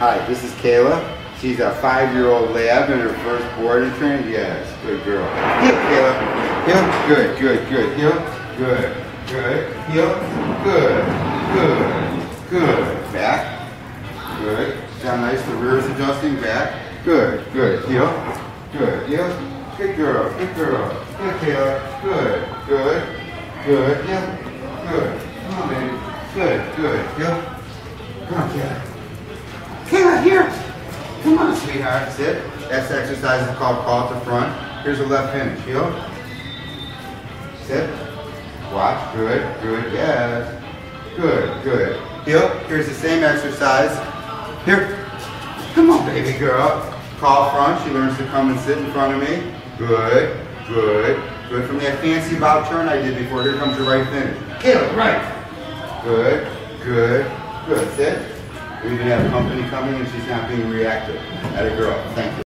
Hi, this is Kayla. She's a five-year-old lab in her first board and train. Yes, good girl. Heel, Kayla. Heel. Good, good, good. Heel. Good, good. Heel. Good, good, good. Back. Good. Sound nice. The rear is adjusting. Back. Good, good. Heel. Good. Heel. Good girl. Good girl. Good, Kayla. Good, good, good. Heel. Good. Come on, baby. Good, good. Heel. Come on, Kayla. Here. Come on, sweetheart. Sit. That's exercise is called call to front. Here's a left hinge. Heel. Sit. Watch. Good. Good. Yes. Good. Good. Heel. Here's the same exercise. Here. Come on, baby girl. Call front. She learns to come and sit in front of me. Good. Good. Good. From that fancy bow turn I did before, here comes your right finish. Kayla, right. Good. Good. Good. Sit. We even have company coming and she's not being reactive. At a girl. Thank you.